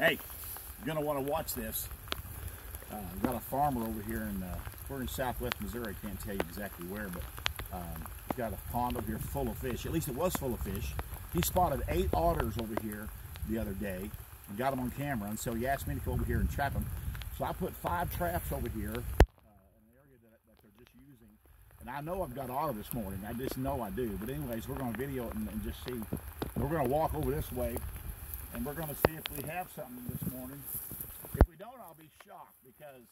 Hey, you're gonna want to watch this. Uh, we got a farmer over here in uh, we're in Southwest Missouri. I can't tell you exactly where, but um, he's got a pond over here full of fish. At least it was full of fish. He spotted eight otters over here the other day and got them on camera. And so he asked me to go over here and trap them. So I put five traps over here uh, in an area that, that they're just using. And I know I've got otter this morning. I just know I do. But anyways, we're going to video it and, and just see. We're going to walk over this way and we're going to see if we have something this morning. If we don't, I'll be shocked because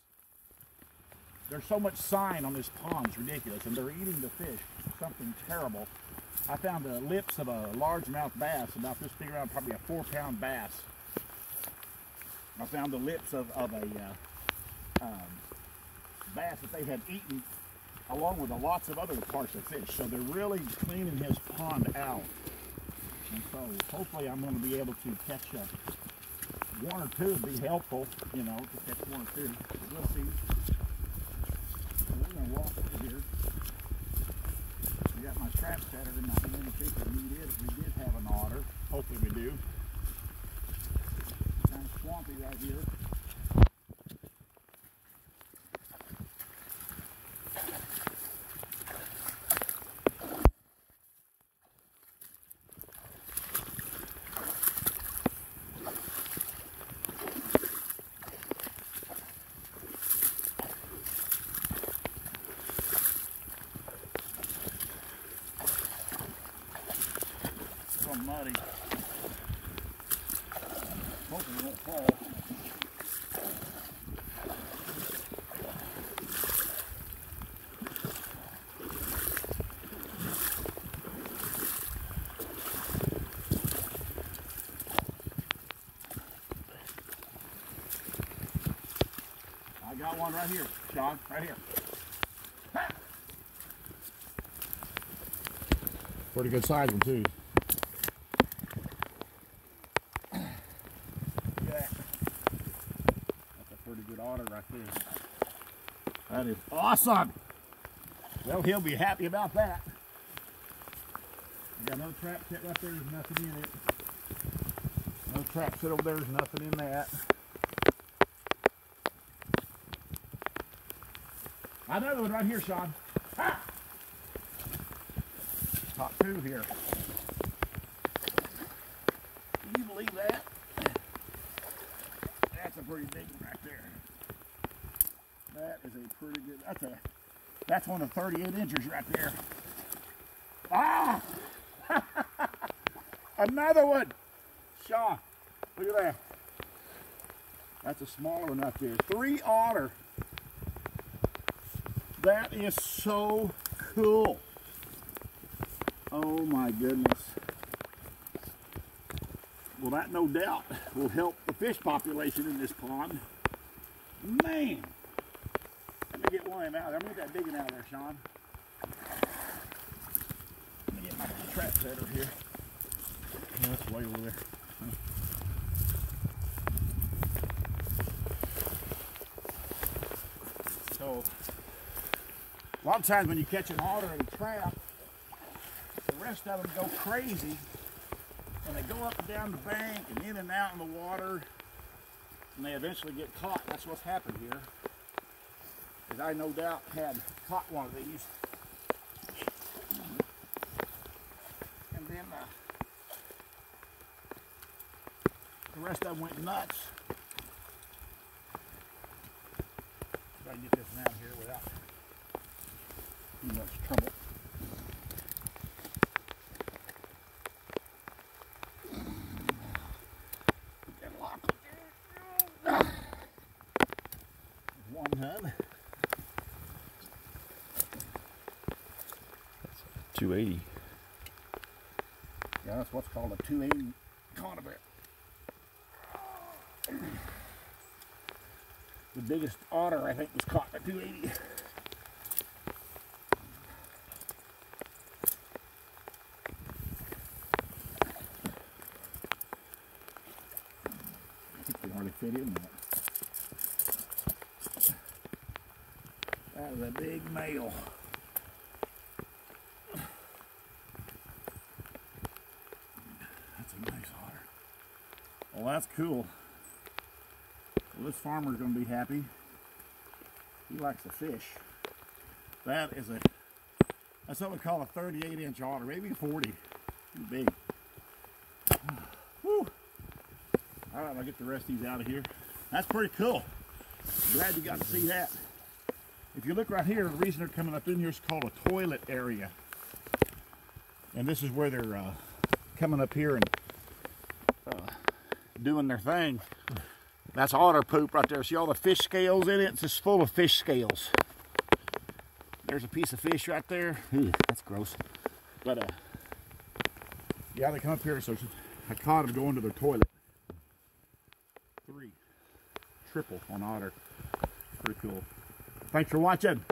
there's so much sign on this pond. It's ridiculous. And they're eating the fish. Something terrible. I found the lips of a largemouth bass, about this big around, probably a four pound bass. I found the lips of, of a uh, um, bass that they had eaten along with lots of other parts of fish. So they're really cleaning his pond out. And so hopefully I'm going to be able to catch a, one or two would be helpful, you know, to catch one or two. We'll see. So we're going to walk over here. I got my trap setter in my hand in case we did, we did have an otter. Hopefully we do. Kind of swampy right here. Muddy. Hopefully it won't fall. I got one right here, Sean, right here. Pretty good size one too. Yeah. That's a pretty That is awesome. Well, he'll be happy about that. Got no trap set right there, there's nothing in it. No trap set over there, there's nothing in that. Another one right here, Sean. Ha! Top two here. Can you believe that? That's a pretty big one right there. That is a pretty good, that's a, that's one of 38 inches right there. Ah! Another one! Shaw, look at that. That's a smaller one right there. Three otter. That is so cool. Oh my goodness. Well, that no doubt will help the fish population in this pond. Man. Let me get one out there. Let me get that big one out there, Sean. Let me get my trap setter here. That's way over there. So, a lot of times when you catch an otter in a trap, the rest of them go crazy and they go up and down the bank and in and out in the water and they eventually get caught. That's what's happened here. Because I no doubt had caught one of these. And then uh, the rest of them went nuts. Try to get this out here without too much trouble. One head. 280. Yeah, that's what's called a 280 Conibear. The biggest otter I think was caught at 280. I think they hardly fit in that. That is a big male. That's a nice otter. Well, that's cool. Well, this farmer's going to be happy. He likes to fish. That is a, that's what we call a 38 inch otter, maybe 40. Too big. Whew. All right, I'll get the rest of these out of here. That's pretty cool. Glad you got to see that. If you look right here, the reason they're coming up in here is called a toilet area. And this is where they're uh, coming up here and uh, doing their thing. That's otter poop right there. See all the fish scales in it? It's just full of fish scales. There's a piece of fish right there. Ew, that's gross. But uh, yeah, they come up here. So I caught them going to their toilet. Three, triple on otter. Pretty cool. Thanks for watching.